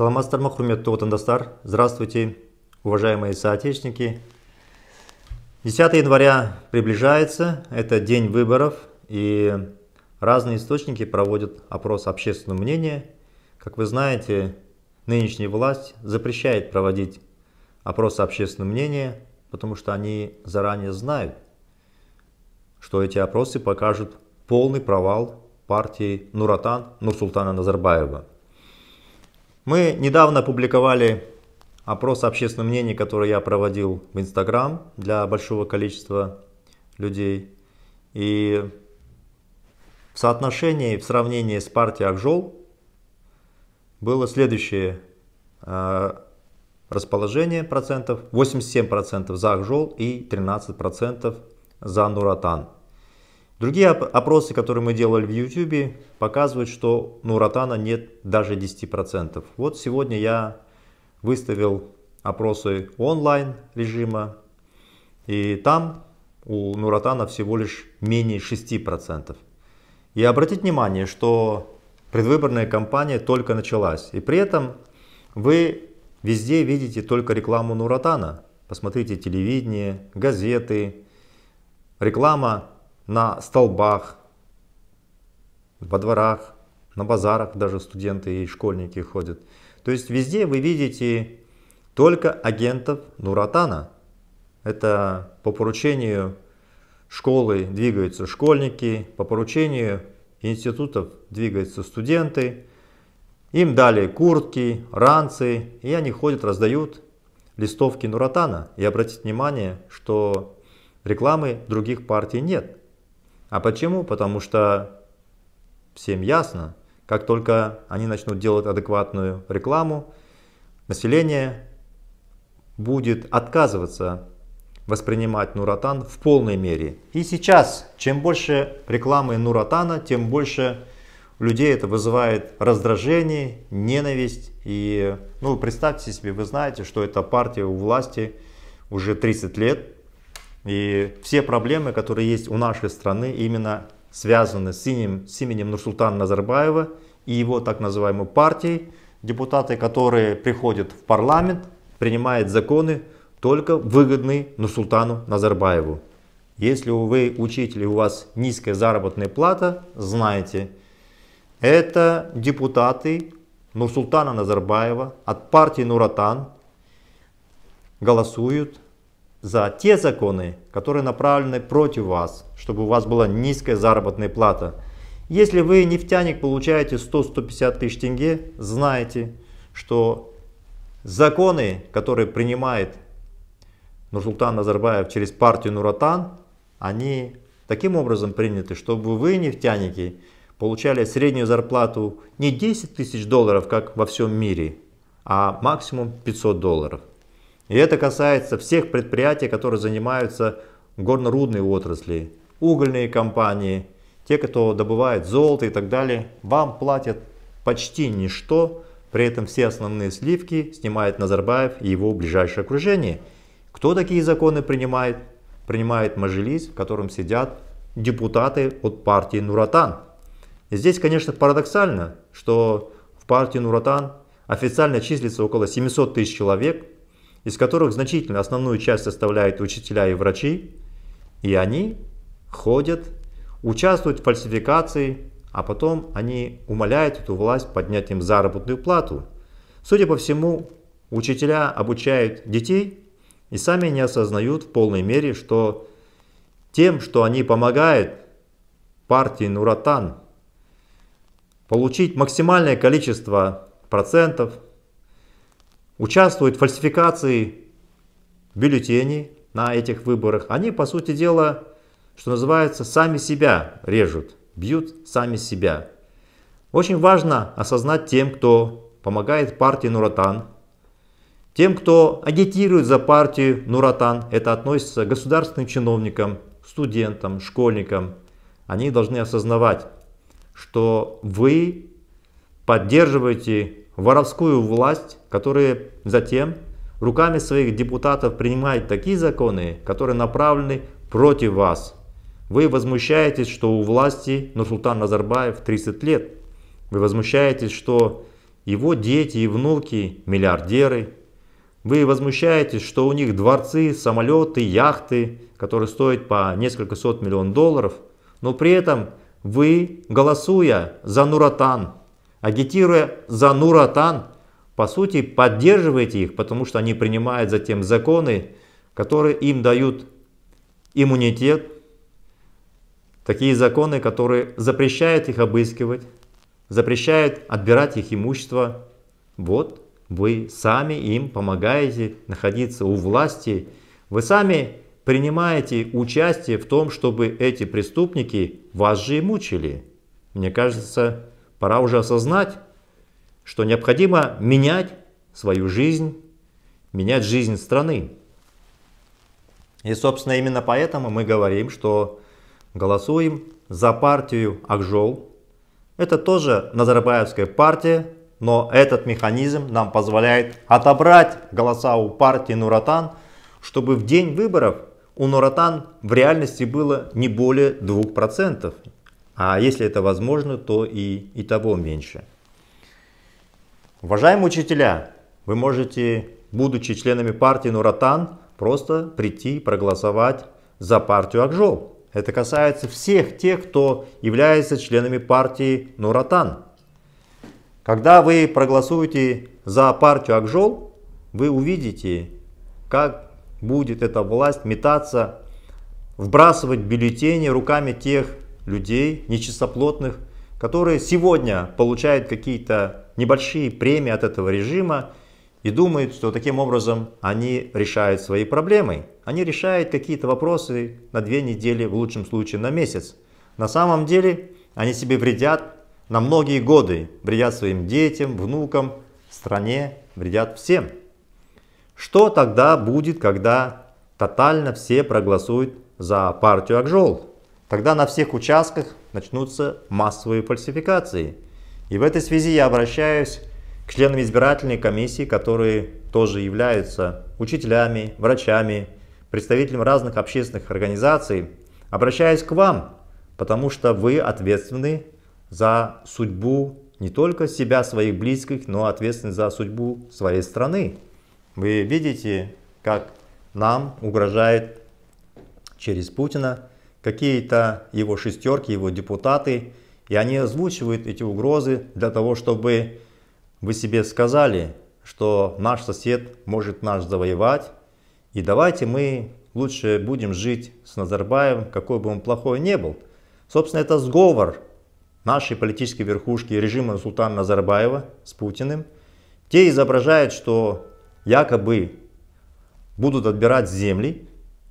Саламат Махрумет Тотандастар. Здравствуйте, уважаемые соотечественники. 10 января приближается, это день выборов, и разные источники проводят опрос общественного мнения. Как вы знаете, нынешняя власть запрещает проводить опрос общественного мнения, потому что они заранее знают, что эти опросы покажут полный провал партии Нуратан Нурсултана Назарбаева. Мы недавно опубликовали опрос общественного мнения, который я проводил в Инстаграм для большого количества людей. И в соотношении, в сравнении с партией Акжол было следующее э, расположение процентов. 87% за Акжол и 13% за Нуратан. Другие опросы, которые мы делали в YouTube, показывают, что Нуратана нет даже 10%. Вот сегодня я выставил опросы онлайн режима, и там у Нуратана всего лишь менее 6%. И обратите внимание, что предвыборная кампания только началась, и при этом вы везде видите только рекламу Нуратана. Посмотрите телевидение, газеты, реклама на столбах, во дворах, на базарах даже студенты и школьники ходят. То есть везде вы видите только агентов Нуратана. Это по поручению школы двигаются школьники, по поручению институтов двигаются студенты. Им дали куртки, ранцы, и они ходят, раздают листовки Нуратана. И обратите внимание, что рекламы других партий нет. А почему? Потому что всем ясно, как только они начнут делать адекватную рекламу, население будет отказываться воспринимать Нуратан в полной мере. И сейчас, чем больше рекламы Нуратана, тем больше людей это вызывает раздражение, ненависть. И ну, представьте себе, вы знаете, что эта партия у власти уже 30 лет. И все проблемы, которые есть у нашей страны, именно связаны с именем, с именем Нурсултана Назарбаева и его так называемой партией. Депутаты, которые приходят в парламент, принимают законы, только выгодные Нурсултану Назарбаеву. Если вы учитель и у вас низкая заработная плата, знайте, это депутаты Нурсултана Назарбаева от партии Нуратан голосуют за те законы, которые направлены против вас, чтобы у вас была низкая заработная плата. Если вы нефтяник получаете 100-150 тысяч тенге, знайте, что законы, которые принимает Нурсултан Назарбаев через партию Нуратан, они таким образом приняты, чтобы вы, нефтяники, получали среднюю зарплату не 10 тысяч долларов, как во всем мире, а максимум 500 долларов. И это касается всех предприятий, которые занимаются горно-рудной отрасли, угольные компании, те, кто добывает золото и так далее. Вам платят почти ничто, при этом все основные сливки снимает Назарбаев и его ближайшее окружение. Кто такие законы принимает? Принимает Мажилис, в котором сидят депутаты от партии Нуратан. И здесь, конечно, парадоксально, что в партии Нуратан официально числится около 700 тысяч человек, из которых значительную основную часть составляют учителя и врачи, и они ходят, участвуют в фальсификации, а потом они умоляют эту власть поднять им заработную плату. Судя по всему, учителя обучают детей и сами не осознают в полной мере, что тем, что они помогают партии Нуратан получить максимальное количество процентов участвуют в фальсификации бюллетеней на этих выборах, они, по сути дела, что называется, сами себя режут, бьют сами себя. Очень важно осознать тем, кто помогает партии Нуратан, тем, кто агитирует за партию Нуратан, это относится к государственным чиновникам, студентам, школьникам, они должны осознавать, что вы поддерживаете воровскую власть, которая затем руками своих депутатов принимает такие законы, которые направлены против вас. Вы возмущаетесь, что у власти Нурсултан Назарбаев 30 лет. Вы возмущаетесь, что его дети и внуки миллиардеры. Вы возмущаетесь, что у них дворцы, самолеты, яхты, которые стоят по несколько сот миллионов долларов, но при этом вы, голосуя за Нуратан, агитируя за Нуратан, по сути поддерживаете их, потому что они принимают затем законы, которые им дают иммунитет, такие законы, которые запрещают их обыскивать, запрещают отбирать их имущество. Вот вы сами им помогаете находиться у власти, вы сами принимаете участие в том, чтобы эти преступники вас же и мучили. Мне кажется, пора уже осознать, что необходимо менять свою жизнь, менять жизнь страны. И, собственно, именно поэтому мы говорим, что голосуем за партию Акжол. Это тоже Назарбаевская партия, но этот механизм нам позволяет отобрать голоса у партии Нуратан, чтобы в день выборов у Нуратан в реальности было не более 2%. А если это возможно, то и, и того меньше. Уважаемые учителя, вы можете, будучи членами партии Нуратан, просто прийти проголосовать за партию Акжол. Это касается всех тех, кто является членами партии Нуратан. Когда вы проголосуете за партию Акжол, вы увидите, как будет эта власть метаться, вбрасывать бюллетени руками тех людей нечистоплотных, которые сегодня получают какие-то небольшие премии от этого режима и думают, что таким образом они решают свои проблемы. Они решают какие-то вопросы на две недели, в лучшем случае на месяц. На самом деле они себе вредят на многие годы, вредят своим детям, внукам, стране, вредят всем. Что тогда будет, когда тотально все проголосуют за партию Акжол? Тогда на всех участках начнутся массовые фальсификации – и в этой связи я обращаюсь к членам избирательной комиссии, которые тоже являются учителями, врачами, представителями разных общественных организаций. Обращаюсь к вам, потому что вы ответственны за судьбу не только себя, своих близких, но ответственны за судьбу своей страны. Вы видите, как нам угрожает через Путина какие-то его шестерки, его депутаты, и они озвучивают эти угрозы для того, чтобы вы себе сказали, что наш сосед может нас завоевать. И давайте мы лучше будем жить с Назарбаевым, какой бы он плохой не был. Собственно, это сговор нашей политической верхушки режима Султана Назарбаева с Путиным. Те изображают, что якобы будут отбирать земли,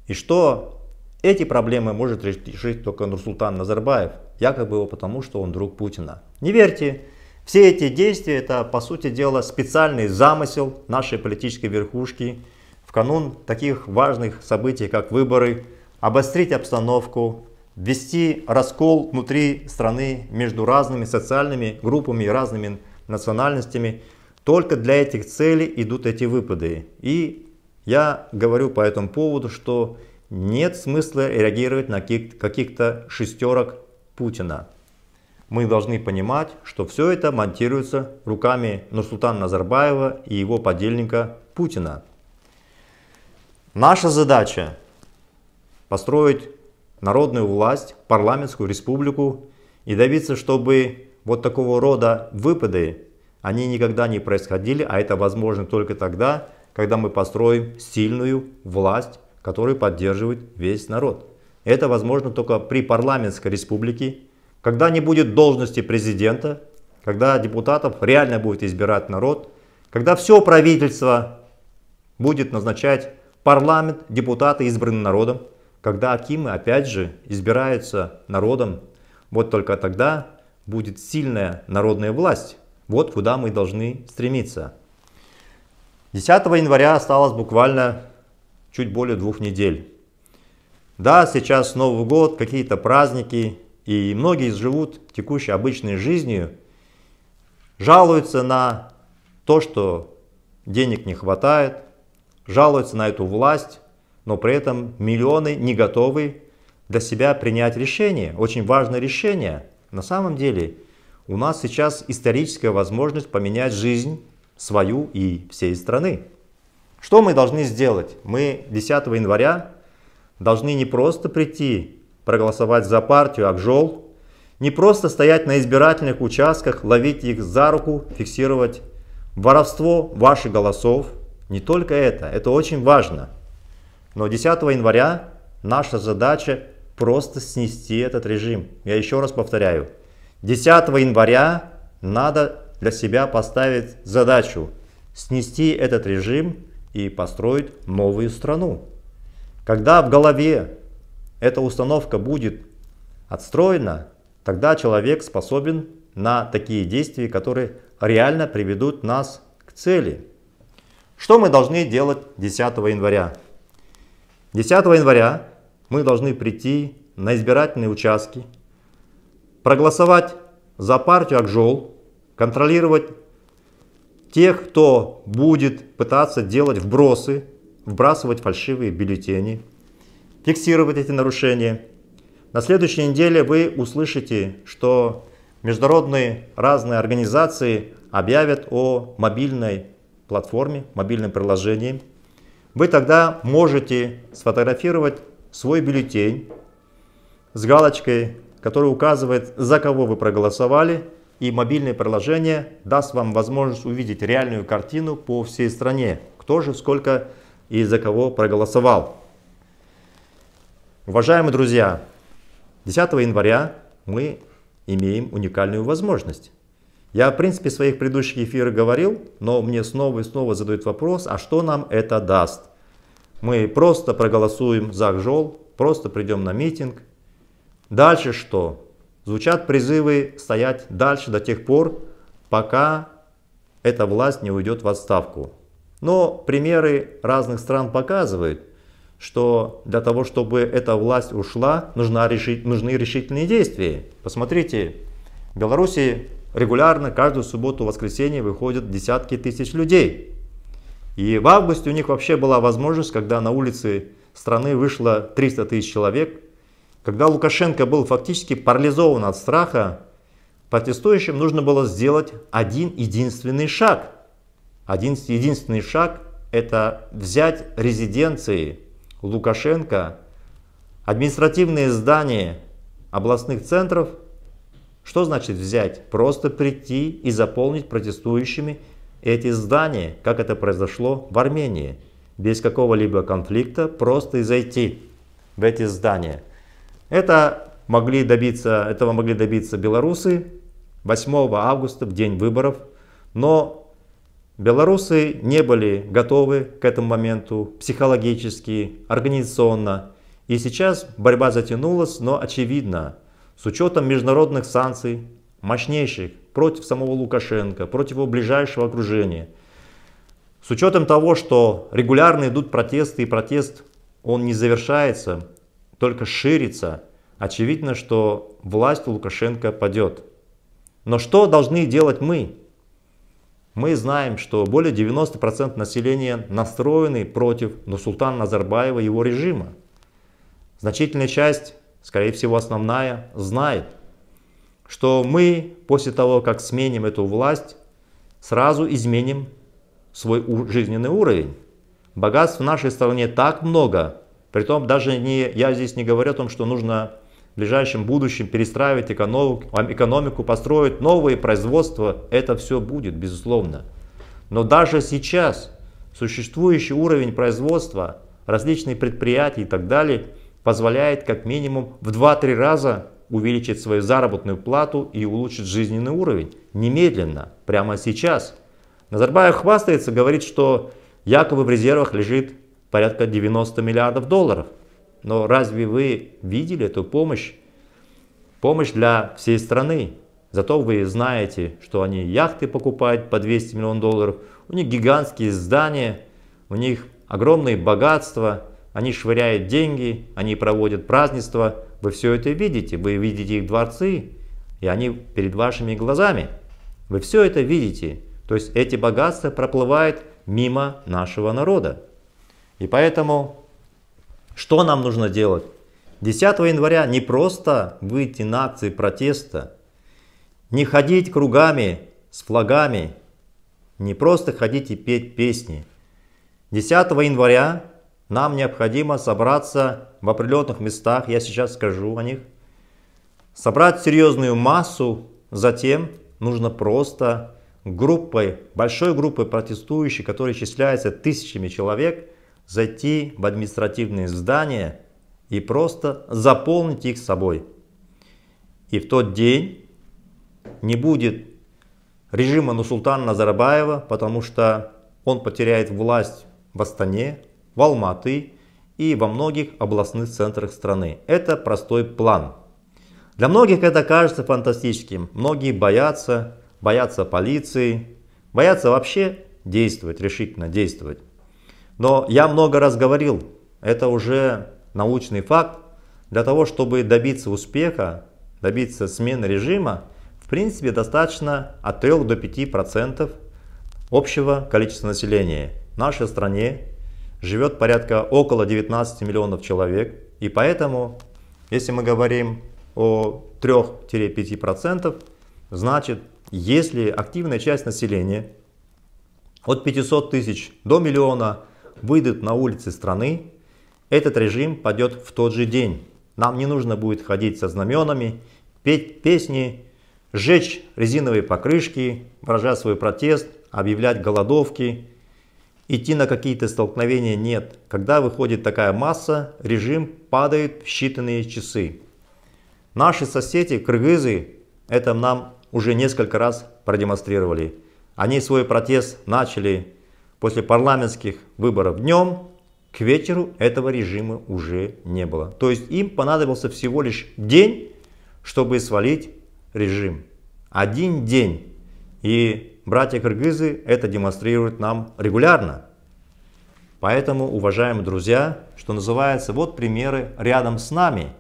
и что эти проблемы может решить только Нурсултан Назарбаев, якобы потому, что он друг Путина. Не верьте, все эти действия это по сути дела специальный замысел нашей политической верхушки в канун таких важных событий, как выборы, обострить обстановку, ввести раскол внутри страны между разными социальными группами и разными национальностями. Только для этих целей идут эти выпады. И я говорю по этому поводу, что нет смысла реагировать на каких-то шестерок Путина. Мы должны понимать, что все это монтируется руками Нурсултана Назарбаева и его подельника Путина. Наша задача построить народную власть, парламентскую республику и добиться, чтобы вот такого рода выпады, они никогда не происходили, а это возможно только тогда, когда мы построим сильную власть, который поддерживает весь народ. Это возможно только при парламентской республике, когда не будет должности президента, когда депутатов реально будет избирать народ, когда все правительство будет назначать парламент, депутаты избраны народом, когда акимы опять же избираются народом, вот только тогда будет сильная народная власть. Вот куда мы должны стремиться. 10 января осталось буквально чуть более двух недель. Да, сейчас Новый год, какие-то праздники, и многие живут текущей обычной жизнью, жалуются на то, что денег не хватает, жалуются на эту власть, но при этом миллионы не готовы для себя принять решение, очень важное решение. На самом деле у нас сейчас историческая возможность поменять жизнь свою и всей страны. Что мы должны сделать? Мы 10 января должны не просто прийти проголосовать за партию Акжол, не просто стоять на избирательных участках, ловить их за руку, фиксировать воровство ваших голосов. Не только это, это очень важно. Но 10 января наша задача просто снести этот режим. Я еще раз повторяю. 10 января надо для себя поставить задачу снести этот режим и построить новую страну. Когда в голове эта установка будет отстроена, тогда человек способен на такие действия, которые реально приведут нас к цели. Что мы должны делать 10 января? 10 января мы должны прийти на избирательные участки, проголосовать за партию Акжол, контролировать тех, кто будет пытаться делать вбросы, вбрасывать фальшивые бюллетени, фиксировать эти нарушения. На следующей неделе вы услышите, что международные разные организации объявят о мобильной платформе, мобильном приложении. Вы тогда можете сфотографировать свой бюллетень с галочкой, который указывает, за кого вы проголосовали, и мобильное приложение даст вам возможность увидеть реальную картину по всей стране, кто же сколько и за кого проголосовал. Уважаемые друзья, 10 января мы имеем уникальную возможность. Я, в принципе, в своих предыдущих эфирах говорил, но мне снова и снова задают вопрос, а что нам это даст? Мы просто проголосуем за Акжол, просто придем на митинг. Дальше что? Звучат призывы стоять дальше до тех пор, пока эта власть не уйдет в отставку. Но примеры разных стран показывают, что для того, чтобы эта власть ушла, нужна решить, нужны решительные действия. Посмотрите, в Беларуси регулярно каждую субботу, воскресенье выходят десятки тысяч людей. И в августе у них вообще была возможность, когда на улице страны вышло 300 тысяч человек, когда Лукашенко был фактически парализован от страха, протестующим нужно было сделать один единственный шаг. Один единственный шаг – это взять резиденции Лукашенко, административные здания областных центров. Что значит взять? Просто прийти и заполнить протестующими эти здания, как это произошло в Армении. Без какого-либо конфликта просто и зайти в эти здания. Это могли добиться, этого могли добиться белорусы 8 августа, в день выборов. Но белорусы не были готовы к этому моменту психологически, организационно. И сейчас борьба затянулась, но очевидно, с учетом международных санкций, мощнейших, против самого Лукашенко, против его ближайшего окружения, с учетом того, что регулярно идут протесты, и протест он не завершается, только ширится, очевидно, что власть Лукашенко падет. Но что должны делать мы? Мы знаем, что более 90% населения настроены против Нурсултана Назарбаева и его режима. Значительная часть, скорее всего основная, знает, что мы после того, как сменим эту власть, сразу изменим свой жизненный уровень. Богатств в нашей стране так много, Притом даже не, я здесь не говорю о том, что нужно в ближайшем будущем перестраивать экономику, экономику, построить новые производства. Это все будет, безусловно. Но даже сейчас существующий уровень производства, различные предприятия и так далее, позволяет как минимум в 2-3 раза увеличить свою заработную плату и улучшить жизненный уровень. Немедленно, прямо сейчас. Назарбаев хвастается, говорит, что якобы в резервах лежит порядка 90 миллиардов долларов. Но разве вы видели эту помощь? Помощь для всей страны. Зато вы знаете, что они яхты покупают по 200 миллионов долларов, у них гигантские здания, у них огромные богатства, они швыряют деньги, они проводят празднества. Вы все это видите, вы видите их дворцы, и они перед вашими глазами. Вы все это видите. То есть эти богатства проплывают мимо нашего народа. И поэтому, что нам нужно делать? 10 января не просто выйти на акции протеста, Не ходить кругами с флагами, не просто ходить и петь песни. 10 января нам необходимо собраться в определенных местах, я сейчас скажу о них, собрать серьезную массу, затем нужно просто группой, большой группой протестующих, которые исчисляются тысячами человек, зайти в административные здания и просто заполнить их собой. И в тот день не будет режима Нусултана Назарбаева, потому что он потеряет власть в Астане, в Алматы и во многих областных центрах страны. Это простой план. Для многих это кажется фантастическим. Многие боятся, боятся полиции, боятся вообще действовать, решительно действовать. Но я много раз говорил, это уже научный факт. Для того, чтобы добиться успеха, добиться смены режима, в принципе достаточно от 3 до 5% общего количества населения. В нашей стране живет порядка около 19 миллионов человек. И поэтому, если мы говорим о 3-5%, значит, если активная часть населения от 500 тысяч до миллиона выйдут на улицы страны, этот режим пойдет в тот же день. Нам не нужно будет ходить со знаменами, петь песни, сжечь резиновые покрышки, выражать свой протест, объявлять голодовки. Идти на какие-то столкновения нет. Когда выходит такая масса, режим падает в считанные часы. Наши соседи, кыргызы, это нам уже несколько раз продемонстрировали. Они свой протест начали после парламентских выборов днем, к вечеру этого режима уже не было. То есть им понадобился всего лишь день, чтобы свалить режим. Один день. И братья кыргызы это демонстрируют нам регулярно. Поэтому, уважаемые друзья, что называется, вот примеры рядом с нами.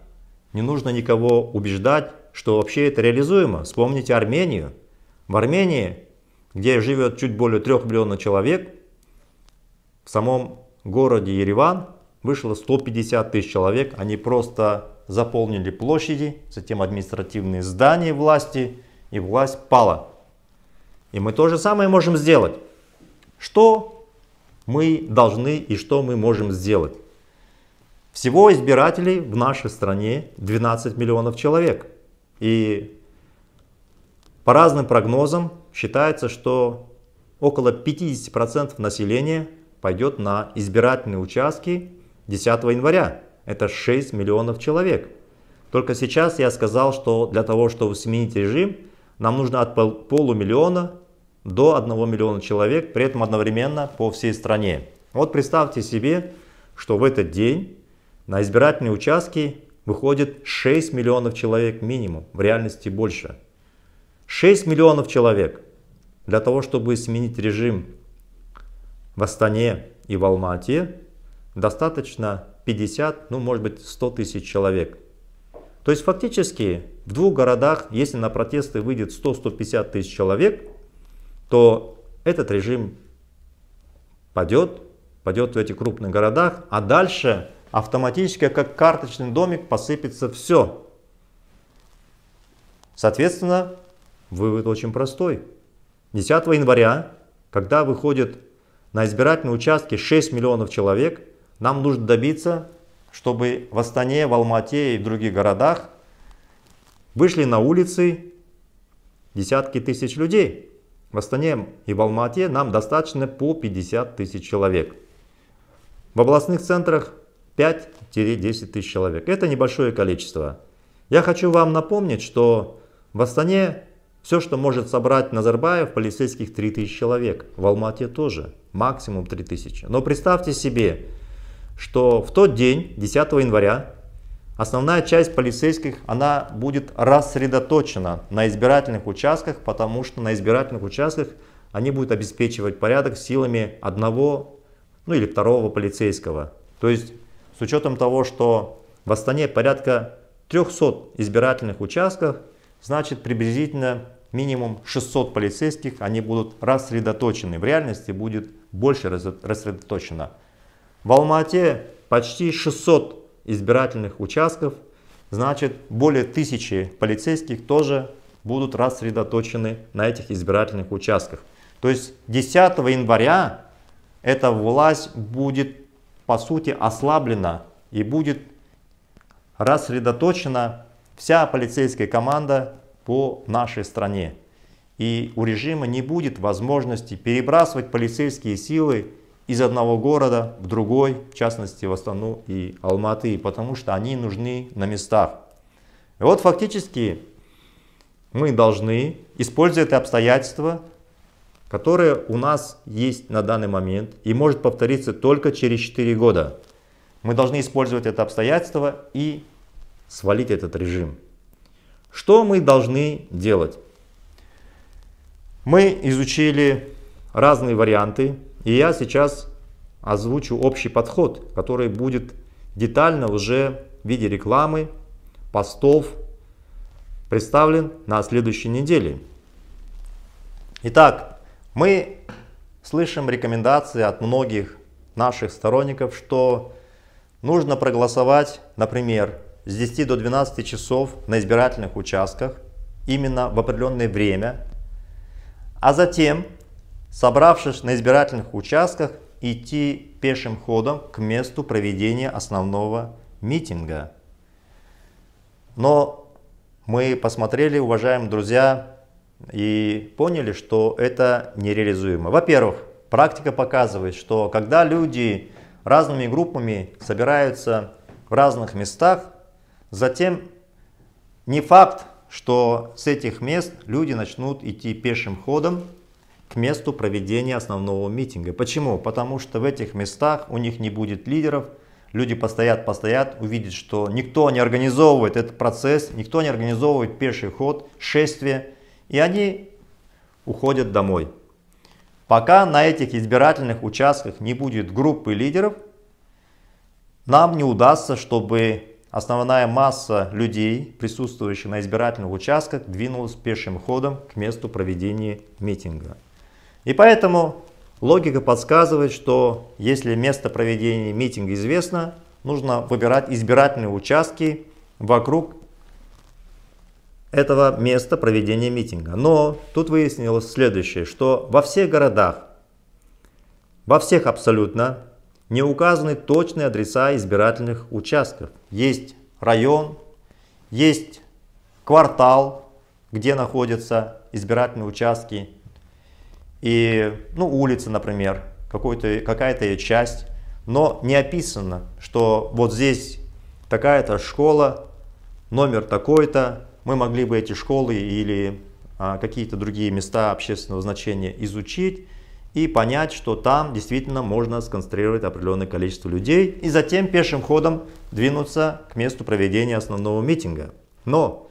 Не нужно никого убеждать, что вообще это реализуемо. Вспомните Армению. В Армении, где живет чуть более 3 миллионов человек, в самом городе Ереван вышло 150 тысяч человек. Они просто заполнили площади, затем административные здания власти, и власть пала. И мы то же самое можем сделать. Что мы должны и что мы можем сделать? Всего избирателей в нашей стране 12 миллионов человек. И по разным прогнозам считается, что около 50% населения пойдет на избирательные участки 10 января. Это 6 миллионов человек. Только сейчас я сказал, что для того, чтобы сменить режим, нам нужно от полумиллиона до 1 миллиона человек, при этом одновременно по всей стране. Вот представьте себе, что в этот день на избирательные участки выходит 6 миллионов человек минимум, в реальности больше. 6 миллионов человек для того, чтобы сменить режим в Астане и в Алмате достаточно 50, ну может быть 100 тысяч человек. То есть фактически в двух городах, если на протесты выйдет 100-150 тысяч человек, то этот режим падет, падет в этих крупных городах, а дальше автоматически, как карточный домик, посыпется все. Соответственно, вывод очень простой. 10 января, когда выходит на избирательные участки 6 миллионов человек, нам нужно добиться, чтобы в Астане, в Алмате и в других городах вышли на улицы десятки тысяч людей. В Астане и в Алмате нам достаточно по 50 тысяч человек. В областных центрах 5-10 тысяч человек. Это небольшое количество. Я хочу вам напомнить, что в Астане все, что может собрать Назарбаев, полицейских 3000 человек. В Алмате тоже, максимум 3000. Но представьте себе, что в тот день, 10 января, основная часть полицейских, она будет рассредоточена на избирательных участках, потому что на избирательных участках они будут обеспечивать порядок силами одного ну или второго полицейского. То есть с учетом того, что в Астане порядка 300 избирательных участков, значит приблизительно минимум 600 полицейских, они будут рассредоточены. В реальности будет больше рассредоточено. В Алмате почти 600 избирательных участков, значит более тысячи полицейских тоже будут рассредоточены на этих избирательных участках. То есть 10 января эта власть будет по сути ослаблена и будет рассредоточена вся полицейская команда по нашей стране. И у режима не будет возможности перебрасывать полицейские силы из одного города в другой, в частности в Астану и Алматы, потому что они нужны на местах. И вот фактически мы должны, используя это обстоятельство, которое у нас есть на данный момент и может повториться только через 4 года, мы должны использовать это обстоятельство и свалить этот режим. Что мы должны делать? Мы изучили разные варианты, и я сейчас озвучу общий подход, который будет детально уже в виде рекламы, постов представлен на следующей неделе. Итак, мы слышим рекомендации от многих наших сторонников, что нужно проголосовать, например, с 10 до 12 часов на избирательных участках именно в определенное время, а затем, собравшись на избирательных участках, идти пешим ходом к месту проведения основного митинга. Но мы посмотрели, уважаемые друзья, и поняли, что это нереализуемо. Во-первых, практика показывает, что когда люди разными группами собираются в разных местах, Затем не факт, что с этих мест люди начнут идти пешим ходом к месту проведения основного митинга. Почему? Потому что в этих местах у них не будет лидеров, люди постоят, постоят, увидят, что никто не организовывает этот процесс, никто не организовывает пеший ход, шествие, и они уходят домой. Пока на этих избирательных участках не будет группы лидеров, нам не удастся, чтобы Основная масса людей, присутствующих на избирательных участках, двинулась пешим ходом к месту проведения митинга. И поэтому логика подсказывает, что если место проведения митинга известно, нужно выбирать избирательные участки вокруг этого места проведения митинга. Но тут выяснилось следующее, что во всех городах, во всех абсолютно, не указаны точные адреса избирательных участков. Есть район, есть квартал, где находятся избирательные участки, и ну, улица, например, какая-то часть, но не описано, что вот здесь такая-то школа, номер такой-то, мы могли бы эти школы или а, какие-то другие места общественного значения изучить, и понять, что там действительно можно сконцентрировать определенное количество людей и затем пешим ходом двинуться к месту проведения основного митинга. Но,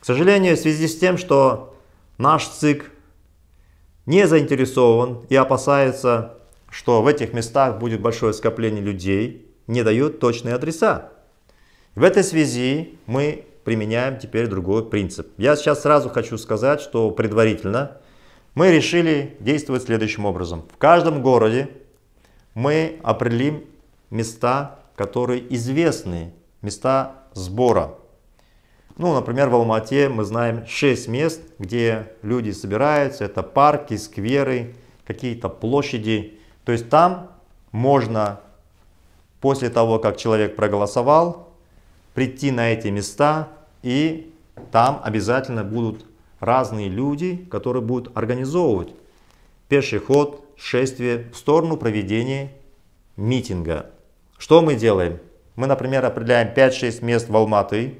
к сожалению, в связи с тем, что наш ЦИК не заинтересован и опасается, что в этих местах будет большое скопление людей, не дает точные адреса. В этой связи мы применяем теперь другой принцип. Я сейчас сразу хочу сказать, что предварительно мы решили действовать следующим образом. В каждом городе мы определим места, которые известны, места сбора. Ну, например, в Алмате мы знаем 6 мест, где люди собираются. Это парки, скверы, какие-то площади. То есть там можно после того, как человек проголосовал, прийти на эти места и там обязательно будут разные люди, которые будут организовывать пеший ход, шествие в сторону проведения митинга. Что мы делаем? Мы, например, определяем 5-6 мест в Алматы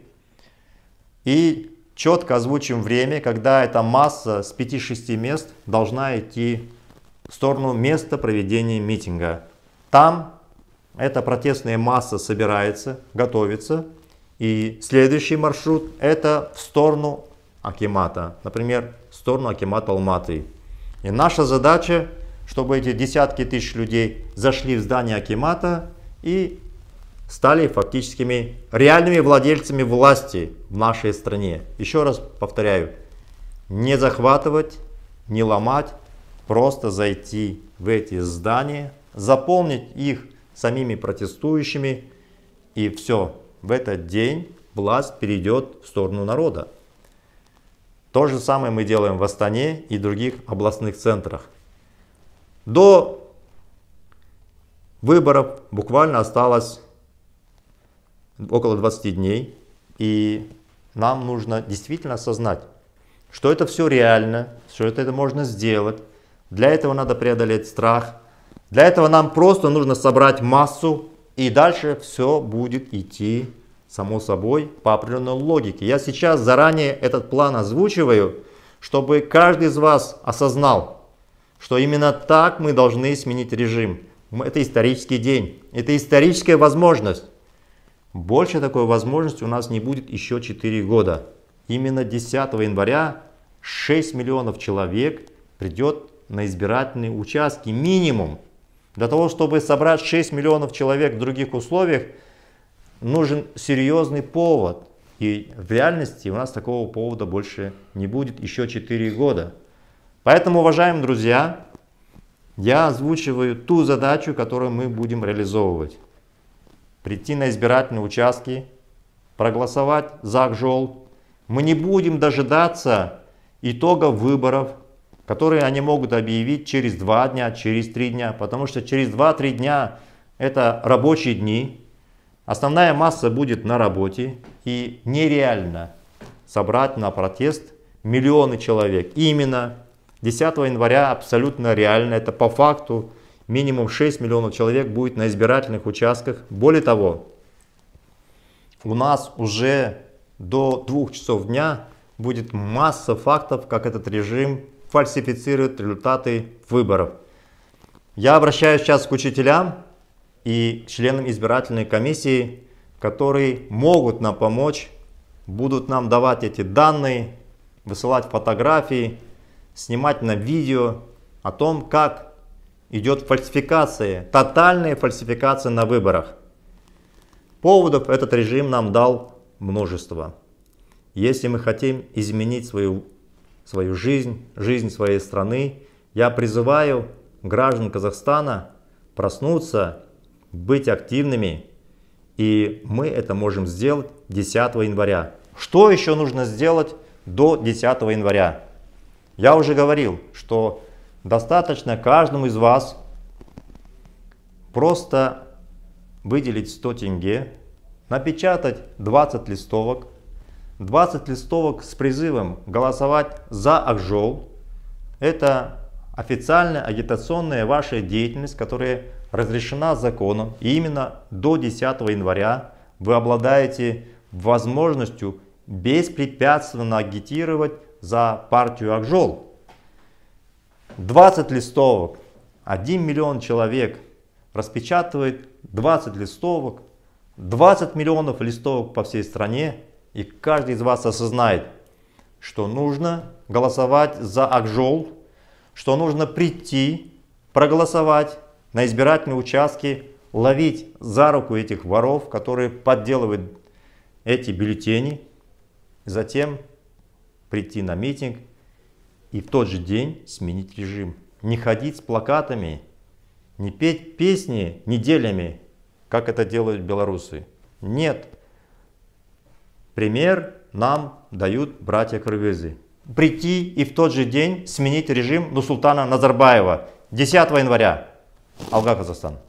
и четко озвучим время, когда эта масса с 5-6 мест должна идти в сторону места проведения митинга. Там эта протестная масса собирается, готовится. И следующий маршрут это в сторону Акимата, например, в сторону Акимата Алматы. И наша задача, чтобы эти десятки тысяч людей зашли в здание Акимата и стали фактическими реальными владельцами власти в нашей стране. Еще раз повторяю, не захватывать, не ломать, просто зайти в эти здания, заполнить их самими протестующими и все. В этот день власть перейдет в сторону народа. То же самое мы делаем в Астане и других областных центрах. До выборов буквально осталось около 20 дней. И нам нужно действительно осознать, что это все реально, что это, это можно сделать. Для этого надо преодолеть страх. Для этого нам просто нужно собрать массу, и дальше все будет идти само собой по определенной логике. Я сейчас заранее этот план озвучиваю, чтобы каждый из вас осознал, что именно так мы должны сменить режим. Это исторический день, это историческая возможность. Больше такой возможности у нас не будет еще 4 года. Именно 10 января 6 миллионов человек придет на избирательные участки минимум. Для того, чтобы собрать 6 миллионов человек в других условиях, нужен серьезный повод. И в реальности у нас такого повода больше не будет еще 4 года. Поэтому, уважаемые друзья, я озвучиваю ту задачу, которую мы будем реализовывать. Прийти на избирательные участки, проголосовать за АКЖОЛ. Мы не будем дожидаться итогов выборов, которые они могут объявить через 2 дня, через 3 дня, потому что через 2-3 дня это рабочие дни, основная масса будет на работе и нереально собрать на протест миллионы человек. Именно 10 января абсолютно реально, это по факту минимум 6 миллионов человек будет на избирательных участках. Более того, у нас уже до 2 часов дня будет масса фактов, как этот режим фальсифицирует результаты выборов. Я обращаюсь сейчас к учителям и членам избирательной комиссии, которые могут нам помочь, будут нам давать эти данные, высылать фотографии, снимать на видео о том, как идет фальсификация, тотальная фальсификация на выборах. Поводов этот режим нам дал множество. Если мы хотим изменить свою, свою жизнь, жизнь своей страны, я призываю граждан Казахстана проснуться, быть активными, и мы это можем сделать 10 января. Что еще нужно сделать до 10 января? Я уже говорил, что достаточно каждому из вас просто выделить 100 тенге, напечатать 20 листовок, 20 листовок с призывом голосовать за Акжол. Это официальная агитационная ваша деятельность, которая разрешена законом. И именно до 10 января вы обладаете возможностью беспрепятственно агитировать за партию Акжол. 20 листовок, 1 миллион человек распечатывает 20 листовок, 20 миллионов листовок по всей стране, и каждый из вас осознает, что нужно голосовать за Акжол, что нужно прийти, проголосовать на избирательные участки, ловить за руку этих воров, которые подделывают эти бюллетени, затем прийти на митинг и в тот же день сменить режим. Не ходить с плакатами, не петь песни неделями, как это делают белорусы. Нет. Пример нам дают братья-кыргызы. Прийти и в тот же день сменить режим Нусултана Назарбаева 10 января. алға қазақстан